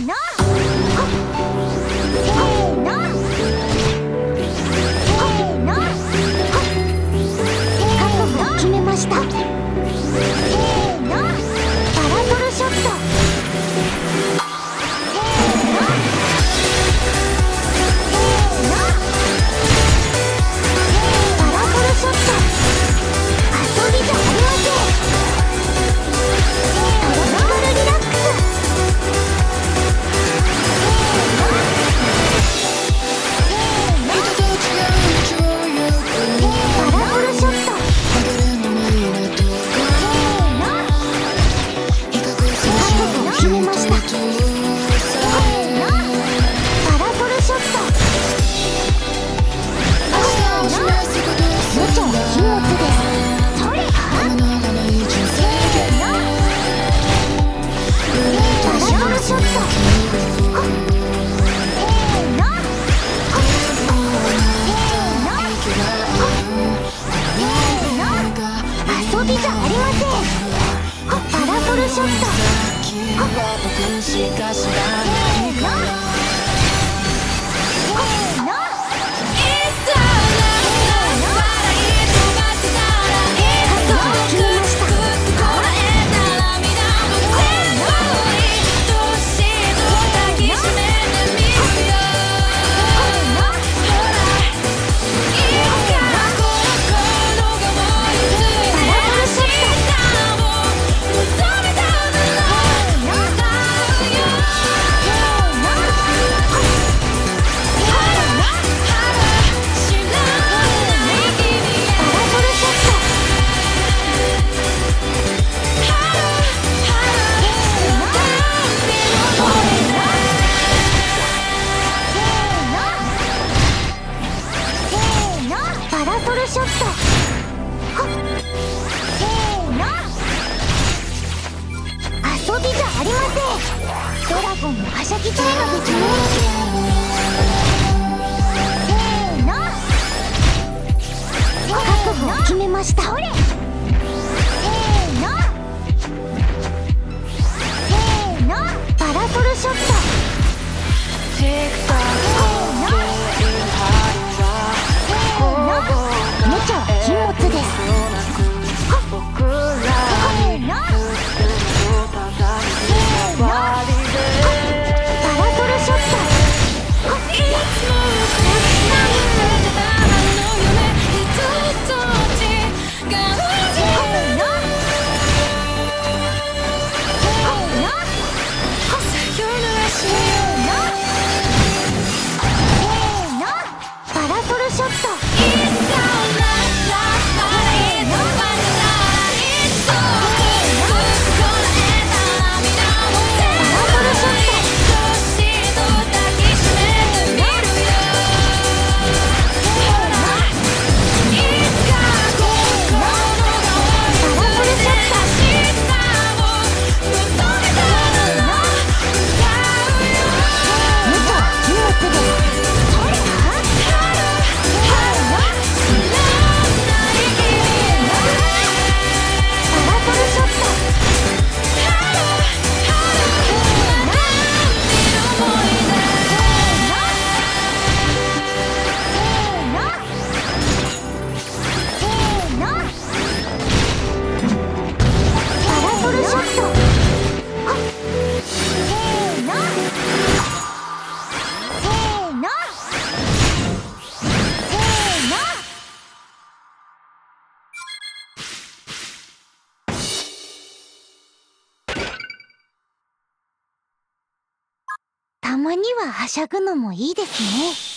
ないなしかしらないラソルショット。せーの。遊びじゃありません。ドラゴンのはしゃぎたいのですね。せーの。覚悟を決めました。ほれ。まにははしゃぐのもいいですね。